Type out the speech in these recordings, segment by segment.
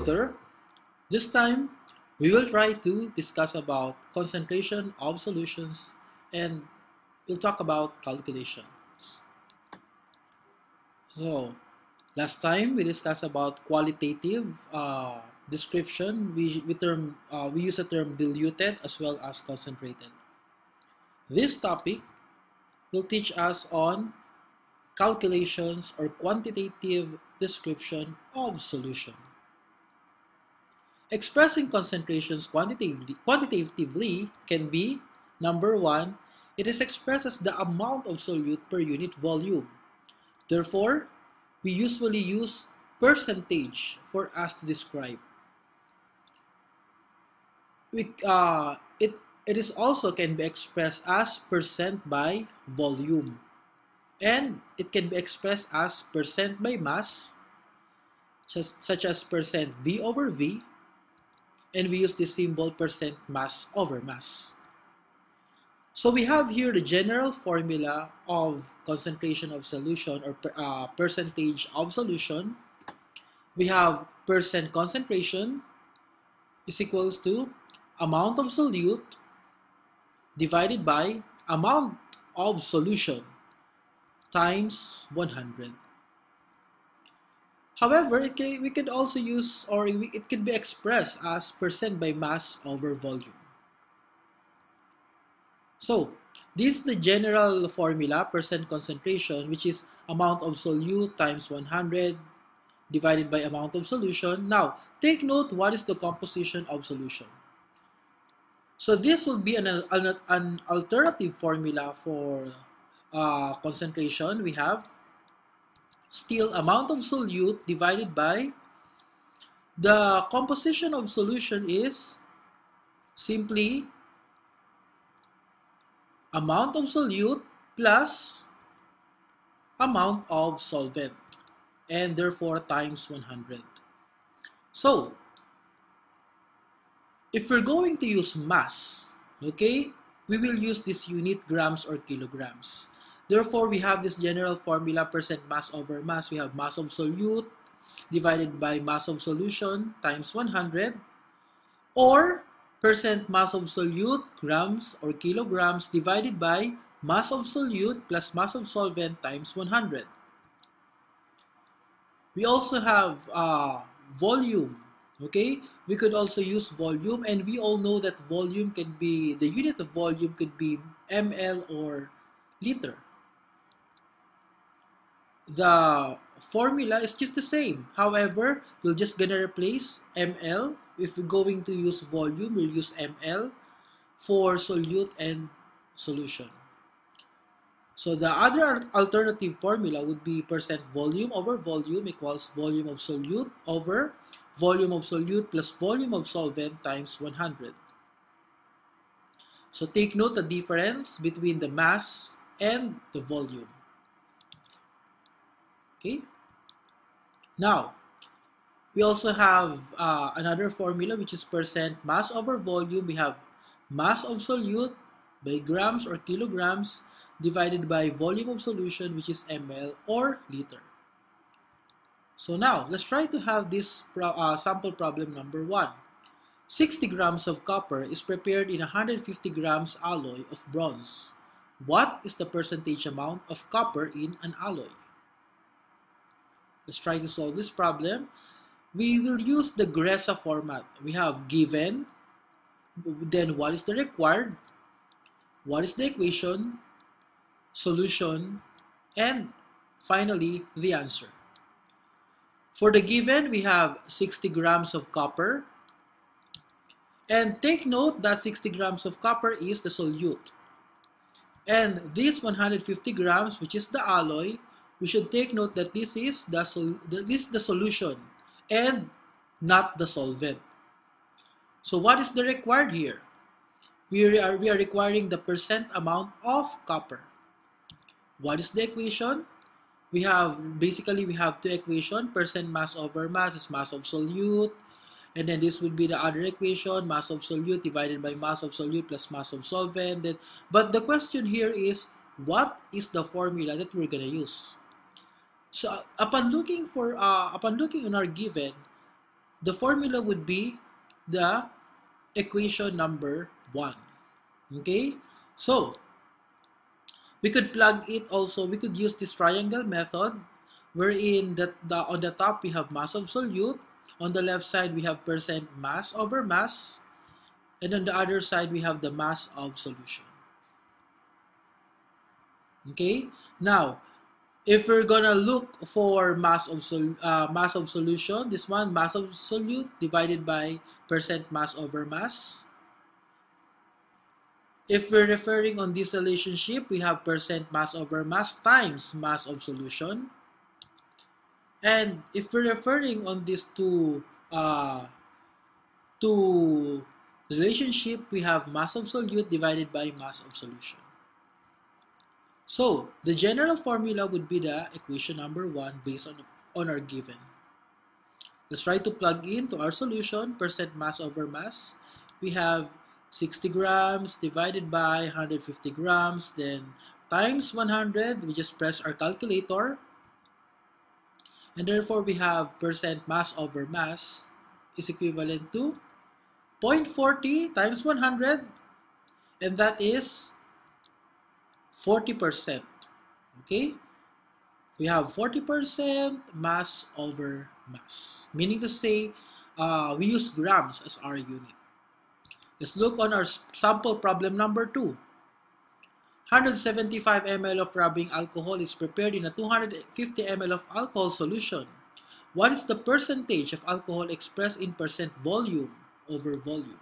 There. This time, we will try to discuss about concentration of solutions and we'll talk about calculations. So, last time we discussed about qualitative uh, description. We, we, term, uh, we use the term diluted as well as concentrated. This topic will teach us on calculations or quantitative description of solution. Expressing concentrations quantitatively, quantitatively can be, number one, it is expressed as the amount of solute per unit volume. Therefore, we usually use percentage for us to describe. We, uh, it, it is also can be expressed as percent by volume. And it can be expressed as percent by mass, such, such as percent V over V, and we use the symbol percent mass over mass. So we have here the general formula of concentration of solution or uh, percentage of solution. We have percent concentration is equals to amount of solute divided by amount of solution times 100. However, it can, we could also use, or it can be expressed as percent by mass over volume. So, this is the general formula, percent concentration, which is amount of solute times 100 divided by amount of solution. Now, take note what is the composition of solution. So this will be an, an, an alternative formula for uh, concentration. We have still amount of solute divided by the composition of solution is simply amount of solute plus amount of solvent and therefore times 100. So, if we're going to use mass, okay, we will use this unit grams or kilograms. Therefore, we have this general formula percent mass over mass. We have mass of solute divided by mass of solution times 100 or percent mass of solute grams or kilograms divided by mass of solute plus mass of solvent times 100. We also have uh, volume, okay? We could also use volume and we all know that volume can be, the unit of volume could be ml or liter the formula is just the same. However, we're just gonna replace ml. If we're going to use volume, we'll use ml for solute and solution. So the other alternative formula would be percent volume over volume equals volume of solute over volume of solute plus volume of solvent times 100. So take note the difference between the mass and the volume. Okay. Now, we also have uh, another formula which is percent mass over volume. We have mass of solute by grams or kilograms divided by volume of solution which is ml or liter. So now, let's try to have this pro uh, sample problem number one. 60 grams of copper is prepared in 150 grams alloy of bronze. What is the percentage amount of copper in an alloy? Let's try to solve this problem. We will use the GRESA format. We have given, then what is the required, what is the equation, solution, and finally the answer. For the given, we have 60 grams of copper. And take note that 60 grams of copper is the solute. And this 150 grams, which is the alloy, we should take note that this is the, this is the solution and not the solvent. So what is the required here? We are, we are requiring the percent amount of copper. What is the equation? We have, basically we have two equation, percent mass over mass is mass of solute, and then this would be the other equation, mass of solute divided by mass of solute plus mass of solvent. Then, but the question here is, what is the formula that we're going to use? So upon looking for uh, upon looking on our given, the formula would be the equation number 1. Okay? So, we could plug it also, we could use this triangle method wherein the, the, on the top we have mass of solute, on the left side we have percent mass over mass, and on the other side we have the mass of solution. Okay? Now, if we're gonna look for mass of sol uh, mass of solution, this one mass of solute divided by percent mass over mass. If we're referring on this relationship, we have percent mass over mass times mass of solution. And if we're referring on these two uh, two relationship, we have mass of solute divided by mass of solution. So, the general formula would be the equation number 1 based on, on our given. Let's try to plug in to our solution, percent mass over mass. We have 60 grams divided by 150 grams, then times 100, we just press our calculator. And therefore, we have percent mass over mass is equivalent to 0.40 times 100, and that is 40%. Okay? We have 40% mass over mass. Meaning to say, uh, we use grams as our unit. Let's look on our sample problem number 2. 175 ml of rubbing alcohol is prepared in a 250 ml of alcohol solution. What is the percentage of alcohol expressed in percent volume over volume?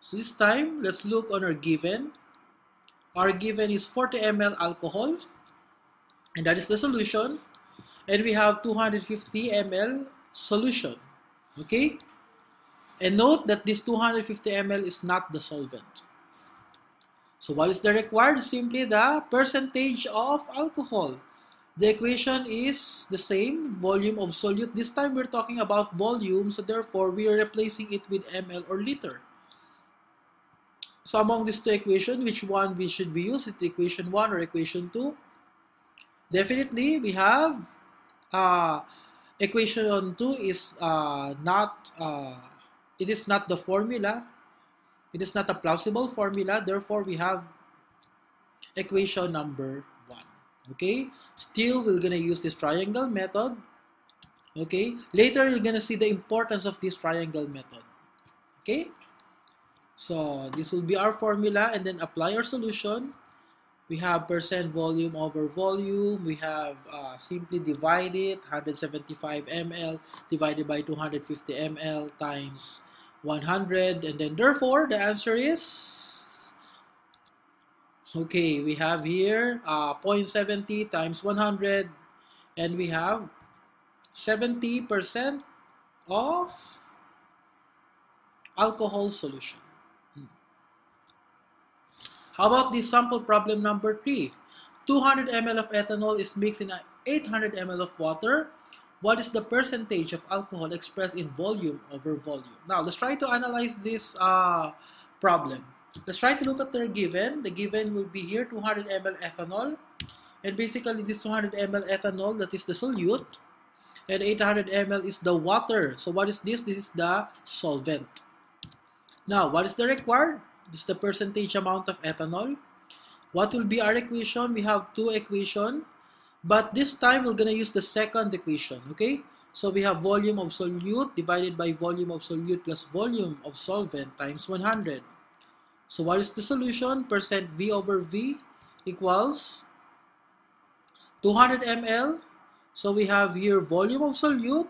So this time, let's look on our given. Our given is 40 ml alcohol, and that is the solution. And we have 250 ml solution, okay? And note that this 250 ml is not the solvent. So what is the required? Simply the percentage of alcohol. The equation is the same, volume of solute. This time we're talking about volume, so therefore we are replacing it with ml or liter. So among these two equations, which one we should be used? Is equation 1 or equation 2? Definitely, we have uh, equation 2 is uh, not, uh, it is not the formula. It is not a plausible formula. Therefore, we have equation number 1. Okay? Still, we're going to use this triangle method. Okay? Later, you're going to see the importance of this triangle method. Okay? So this will be our formula and then apply our solution. We have percent volume over volume. We have uh, simply divide it 175 ml divided by 250 ml times 100 and then therefore the answer is okay we have here uh, 0.70 times 100 and we have 70% of alcohol solution. How about this sample problem number 3? 200 ml of ethanol is mixed in 800 ml of water. What is the percentage of alcohol expressed in volume over volume? Now, let's try to analyze this uh, problem. Let's try to look at their given. The given will be here 200 ml ethanol. And basically, this 200 ml ethanol, that is the solute. And 800 ml is the water. So what is this? This is the solvent. Now, what is the required? This is the percentage amount of ethanol. What will be our equation? We have two equation, but this time we're going to use the second equation, okay? So we have volume of solute divided by volume of solute plus volume of solvent times 100. So what is the solution? Percent V over V equals 200 ml. So we have here volume of solute,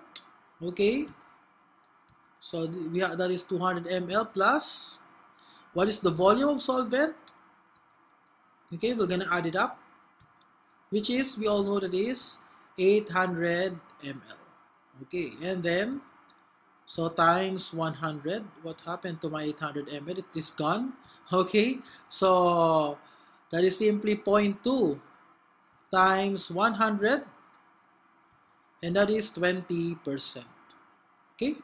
okay? So we have, that is 200 ml plus what is the volume of solvent? Okay, we're to add it up, which is, we all know that is 800 ml. Okay, and then, so times 100, what happened to my 800 ml? It is gone. Okay, so that is simply 0.2 times 100, and that is 20%. Okay,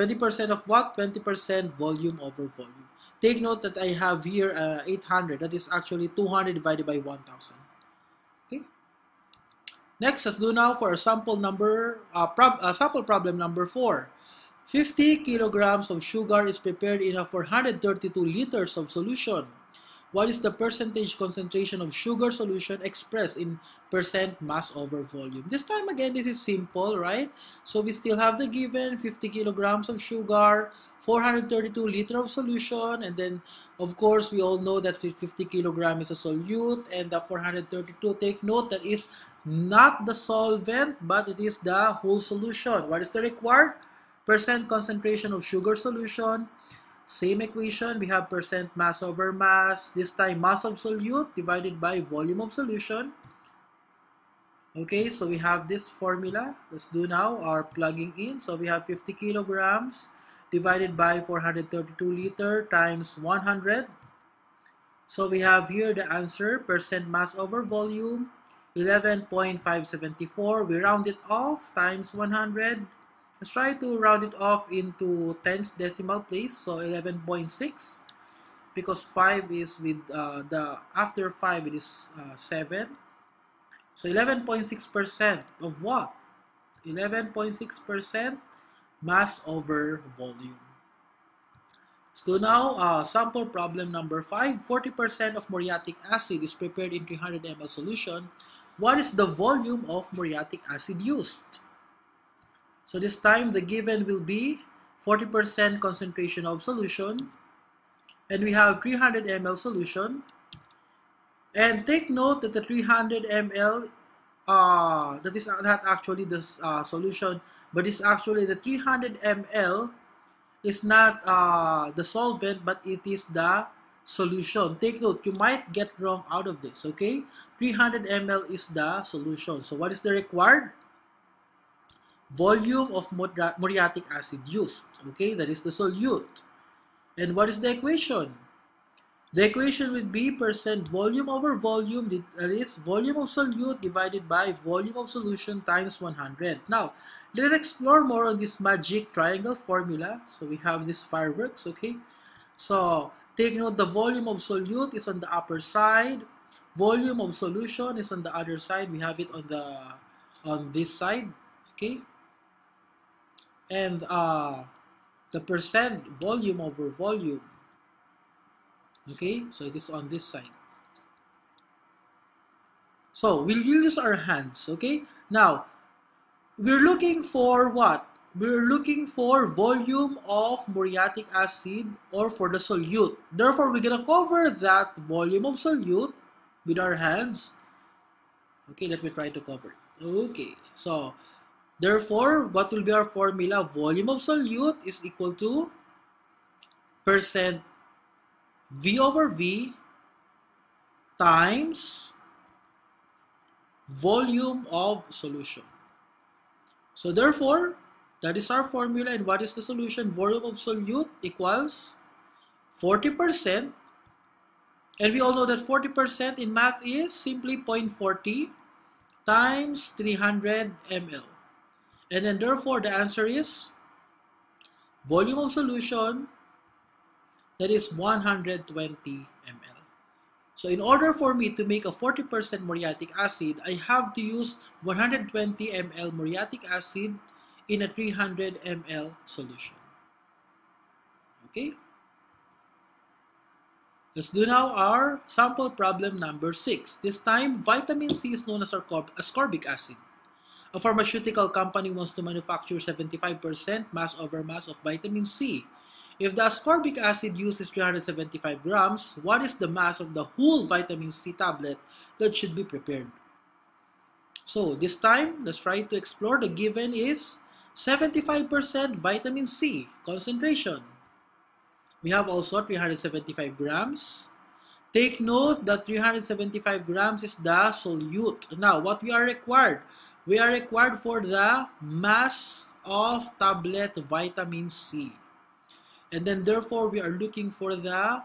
20% of what? 20% volume over volume. Take note that I have here uh, 800. That is actually 200 divided by 1000. Okay. Next, let's do now for a sample number, uh, prob uh, sample problem number 4. 50 kilograms of sugar is prepared in a 432 liters of solution. What is the percentage concentration of sugar solution expressed in percent mass over volume? This time again, this is simple, right? So we still have the given 50 kilograms of sugar, 432 liter of solution, and then of course we all know that 50 kilogram is a solute, and the 432, take note that is not the solvent, but it is the whole solution. What is the required? Percent concentration of sugar solution, same equation, we have percent mass over mass. This time, mass of solute divided by volume of solution. Okay, so we have this formula. Let's do now our plugging in. So we have 50 kilograms divided by 432 liter times 100. So we have here the answer, percent mass over volume, 11.574. We round it off times 100 Let's try to round it off into tens decimal place. So 11.6 because 5 is with uh, the after 5 it is uh, 7. So 11.6% of what? 11.6% mass over volume. So now, uh, sample problem number 5. 40% of muriatic acid is prepared in 300 ml solution. What is the volume of muriatic acid used? So this time the given will be 40% concentration of solution. And we have 300 ml solution. And take note that the 300 ml uh, that is not actually the uh, solution but it's actually the 300 ml is not uh, the solvent but it is the solution. Take note you might get wrong out of this okay? 300 ml is the solution. So what is the required volume of muriatic acid used. Okay, that is the solute. And what is the equation? The equation would be percent volume over volume, that is volume of solute divided by volume of solution times 100. Now, let's explore more on this magic triangle formula. So we have this fireworks, okay? So, take note the volume of solute is on the upper side, volume of solution is on the other side. We have it on the on this side, okay? And uh, the percent volume over volume. Okay? So it is on this side. So we'll use our hands okay? Now we're looking for what? We're looking for volume of muriatic acid or for the solute. Therefore we're gonna cover that volume of solute with our hands. Okay let me try to cover. It okay so Therefore, what will be our formula? Volume of solute is equal to percent V over V times volume of solution. So therefore, that is our formula. And what is the solution? Volume of solute equals 40%. And we all know that 40% in math is simply 0.40 times 300 ml. And then therefore the answer is volume of solution that is 120 ml. So in order for me to make a 40% muriatic acid, I have to use 120 ml muriatic acid in a 300 ml solution. Okay? Let's do now our sample problem number 6. This time, vitamin C is known as ascorbic acid. A pharmaceutical company wants to manufacture 75% mass over mass of vitamin C. If the ascorbic acid used is 375 grams, what is the mass of the whole vitamin C tablet that should be prepared? So this time, let's try to explore. The given is 75% vitamin C concentration. We have also 375 grams. Take note that 375 grams is the solute. Now, what we are required? We are required for the mass of tablet vitamin C. And then therefore, we are looking for the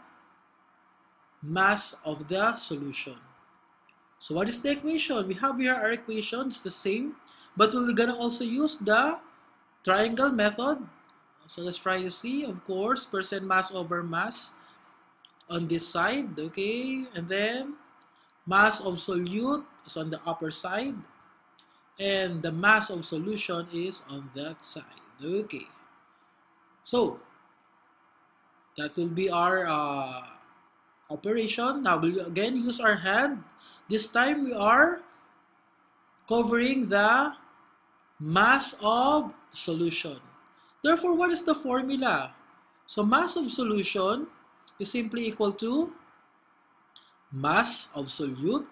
mass of the solution. So what is the equation? We have here our equation, it's the same, but we're gonna also use the triangle method. So let's try to see, of course, percent mass over mass on this side, okay? And then mass of solute is on the upper side and the mass of solution is on that side. Okay. So, that will be our uh, operation. Now, we'll again use our hand. This time, we are covering the mass of solution. Therefore, what is the formula? So, mass of solution is simply equal to mass of solute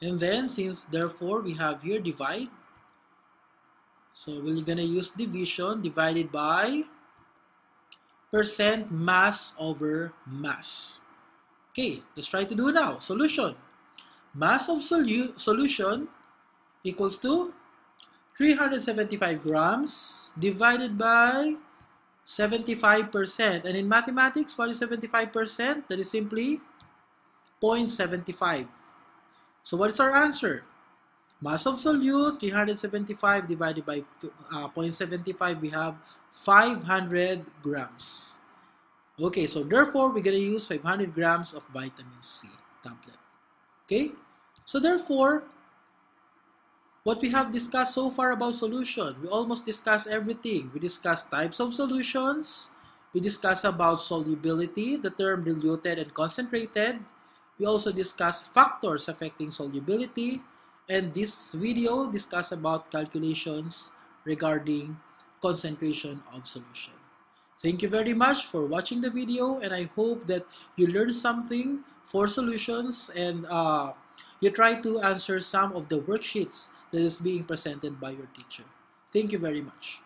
and then since therefore we have here divide so we're gonna use division divided by percent mass over mass. Okay let's try to do now. Solution. Mass of solu solution equals to 375 grams divided by 75% and in mathematics what is 75% that is simply 0.75 so what is our answer? Mass of solute, 375 divided by uh, 0.75, we have 500 grams. Okay, so therefore, we're going to use 500 grams of vitamin C tablet. Okay, so therefore, what we have discussed so far about solution, we almost discussed everything. We discussed types of solutions, we discussed about solubility, the term diluted and concentrated, we also discuss factors affecting solubility and this video discuss about calculations regarding concentration of solution. Thank you very much for watching the video and I hope that you learned something for solutions and uh, you try to answer some of the worksheets that is being presented by your teacher. Thank you very much.